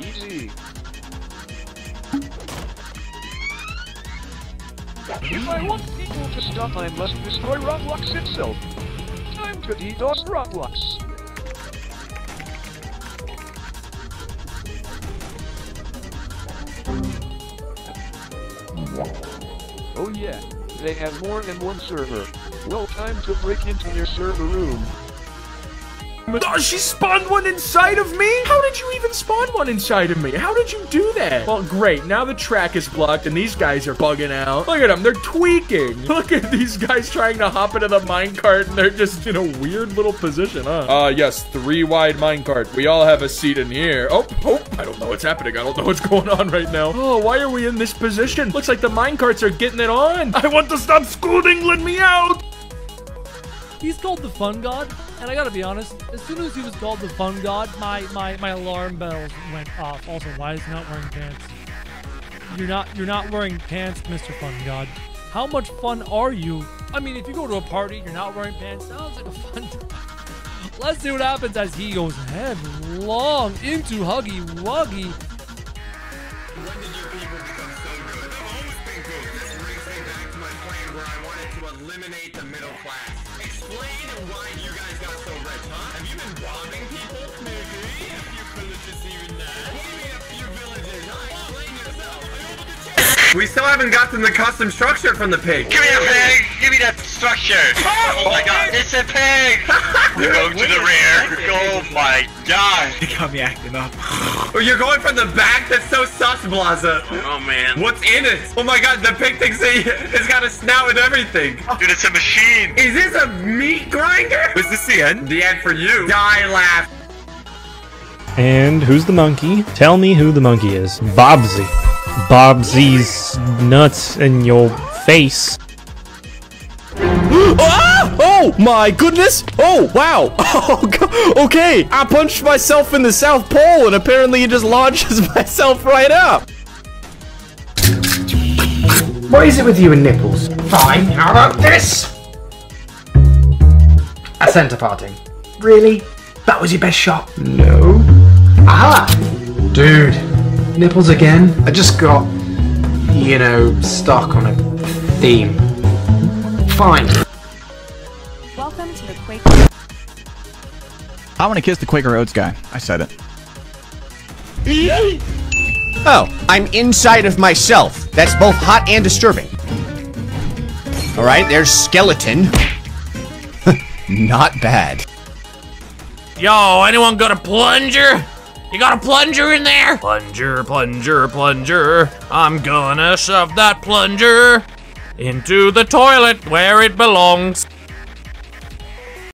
Easy. If I want people to stop, I must destroy Roblox itself. Time to DDoS Roblox. Oh yeah, they have more than one server. Well, time to break into their server room. Oh, she spawned one inside of me? How did you even spawn one inside of me? How did you do that? Well, great. Now the track is blocked and these guys are bugging out. Look at them. They're tweaking. Look at these guys trying to hop into the minecart and they're just in a weird little position, huh? Uh, yes. Three wide minecart. We all have a seat in here. Oh, oh. I don't know what's happening. I don't know what's going on right now. Oh, why are we in this position? Looks like the minecarts are getting it on. I want to stop scooting. Let me out. He's called the Fun God, and I gotta be honest, as soon as he was called the Fun God, my, my, my alarm bells went off. Also, why is he not wearing pants? You're not you're not wearing pants, Mr. Fun God. How much fun are you? I mean, if you go to a party, you're not wearing pants, sounds like a fun time. Let's see what happens as he goes headlong into Huggy Wuggy. This brings me back to my plan where I wanted to eliminate the middle class. Explain why you guys got so rich, huh? Have you been robbing people? We still haven't gotten the custom structure from the pig. Give me that pig! Give me that structure! Oh, oh my god, it's a pig! Go to the rear. Oh my god. They got me acting up. Oh, You're going from the back? That's so sus, Blaza. Oh man. What's in it? Oh my god, the pig thinks he- it's got a snout and everything. Dude, it's a machine! Is this a meat grinder? Was this the end? The end for you. Die laugh. And who's the monkey? Tell me who the monkey is. Bobsy. Bobsy's nuts in your face. ah! Oh my goodness! Oh wow! Oh, go- okay, I punched myself in the South Pole, and apparently it just launches myself right up. What is it with you and nipples? Fine, how about this? A centre parting. Really? That was your best shot? No. Ah! Dude, nipples again? I just got, you know, stuck on a theme. Fine. Welcome to the Quaker. I want to kiss the Quaker Oats guy. I said it. Oh, I'm inside of myself. That's both hot and disturbing. Alright, there's skeleton. Not bad. Yo, anyone got a plunger? You got a plunger in there? Plunger, plunger, plunger. I'm gonna shove that plunger into the toilet where it belongs.